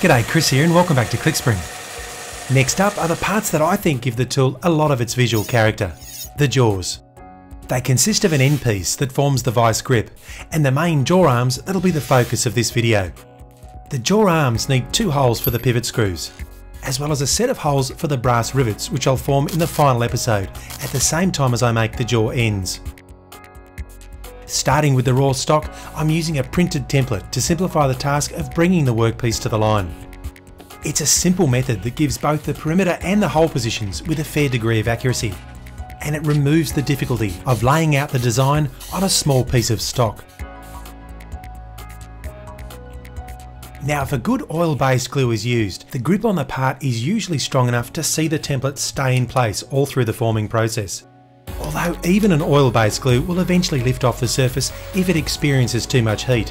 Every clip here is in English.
G'day, Chris here and welcome back to ClickSpring. Next up are the parts that I think give the tool a lot of its visual character, the jaws. They consist of an end piece that forms the vice grip and the main jaw arms that'll be the focus of this video. The jaw arms need two holes for the pivot screws, as well as a set of holes for the brass rivets which I'll form in the final episode at the same time as I make the jaw ends. Starting with the raw stock, I'm using a printed template to simplify the task of bringing the workpiece to the line. It's a simple method that gives both the perimeter and the hole positions with a fair degree of accuracy, and it removes the difficulty of laying out the design on a small piece of stock. Now if a good oil-based glue is used, the grip on the part is usually strong enough to see the template stay in place all through the forming process although even an oil-based glue will eventually lift off the surface if it experiences too much heat.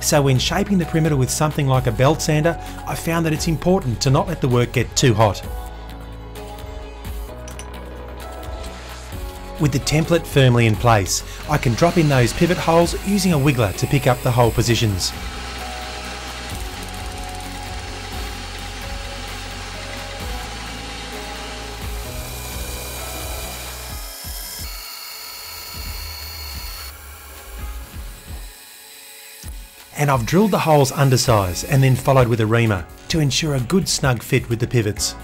So when shaping the perimeter with something like a belt sander, I found that it's important to not let the work get too hot. With the template firmly in place, I can drop in those pivot holes using a wiggler to pick up the hole positions. And I've drilled the holes undersize and then followed with a reamer to ensure a good snug fit with the pivots.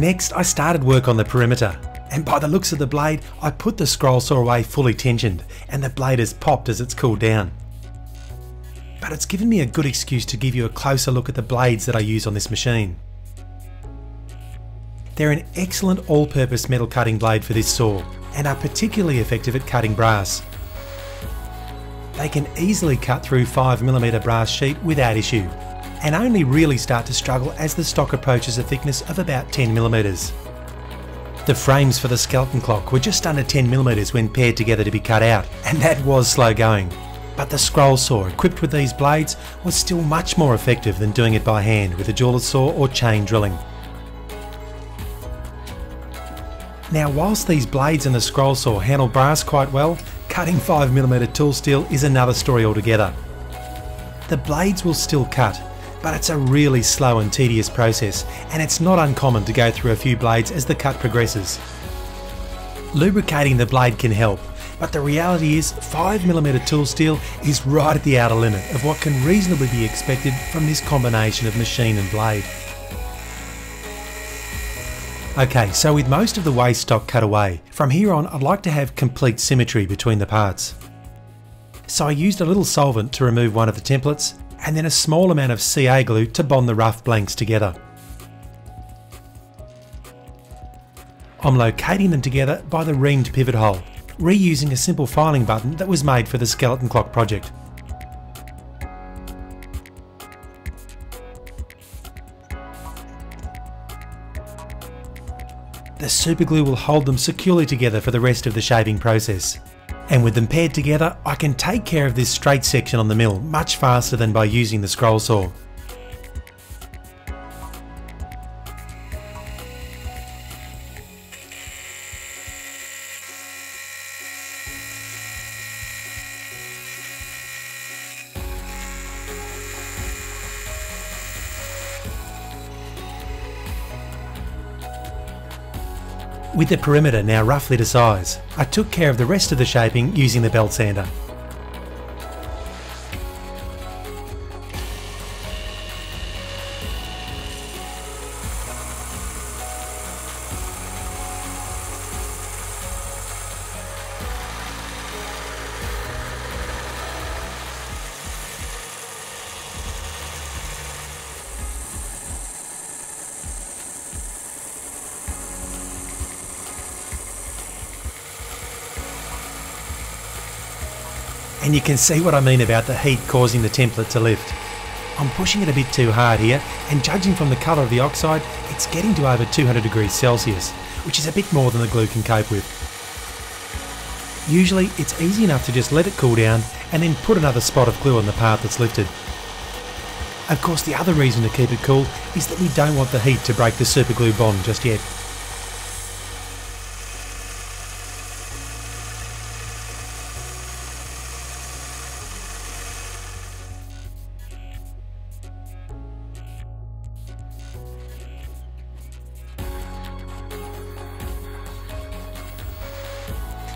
Next, I started work on the perimeter, and by the looks of the blade, I put the scroll saw away fully tensioned, and the blade has popped as it's cooled down. But it's given me a good excuse to give you a closer look at the blades that I use on this machine. They're an excellent all-purpose metal cutting blade for this saw, and are particularly effective at cutting brass. They can easily cut through 5mm brass sheet without issue, and only really start to struggle as the stock approaches a thickness of about 10mm. The frames for the skeleton clock were just under 10mm when paired together to be cut out, and that was slow going. But the scroll saw equipped with these blades was still much more effective than doing it by hand with a jeweler's saw or chain drilling. Now whilst these blades and the scroll saw handle brass quite well, cutting 5mm tool steel is another story altogether. The blades will still cut, but it's a really slow and tedious process and it's not uncommon to go through a few blades as the cut progresses. Lubricating the blade can help, but the reality is 5mm tool steel is right at the outer limit of what can reasonably be expected from this combination of machine and blade. Okay, so with most of the waste stock cut away, from here on I'd like to have complete symmetry between the parts. So I used a little solvent to remove one of the templates and then a small amount of CA glue to bond the rough blanks together. I'm locating them together by the reamed pivot hole, reusing a simple filing button that was made for the skeleton clock project. The superglue will hold them securely together for the rest of the shaving process and with them paired together I can take care of this straight section on the mill much faster than by using the scroll saw. With the perimeter now roughly to size, I took care of the rest of the shaping using the belt sander. And you can see what I mean about the heat causing the template to lift. I'm pushing it a bit too hard here, and judging from the colour of the oxide, it's getting to over 200 degrees Celsius, which is a bit more than the glue can cope with. Usually, it's easy enough to just let it cool down and then put another spot of glue on the part that's lifted. Of course, the other reason to keep it cool is that we don't want the heat to break the superglue bond just yet.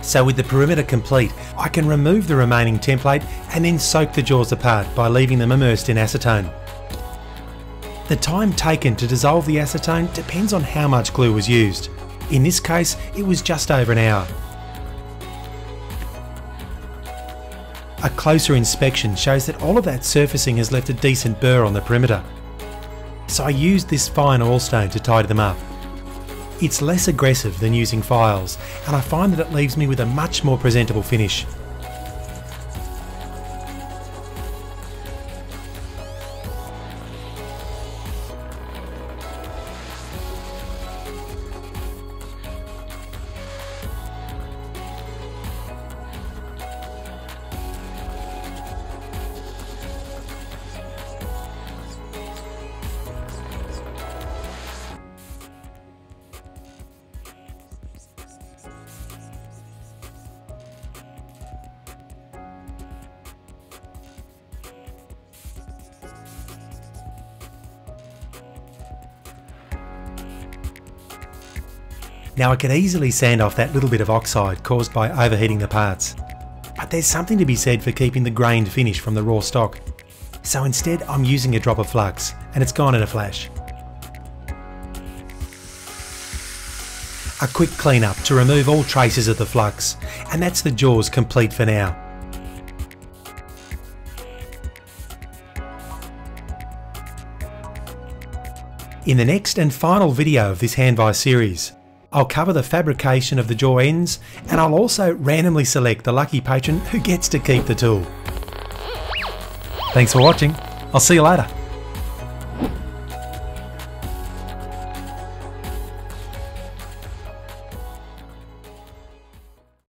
So with the perimeter complete, I can remove the remaining template and then soak the jaws apart by leaving them immersed in acetone. The time taken to dissolve the acetone depends on how much glue was used. In this case, it was just over an hour. A closer inspection shows that all of that surfacing has left a decent burr on the perimeter. So I used this fine oilstone to tidy them up. It's less aggressive than using files, and I find that it leaves me with a much more presentable finish. Now I could easily sand off that little bit of oxide caused by overheating the parts. But there's something to be said for keeping the grained finish from the raw stock. So instead I'm using a drop of flux and it's gone in a flash. A quick clean up to remove all traces of the flux and that's the jaws complete for now. In the next and final video of this hand vise series, I'll cover the fabrication of the jaw ends and I'll also randomly select the lucky patron who gets to keep the tool. Thanks for watching. I'll see you later.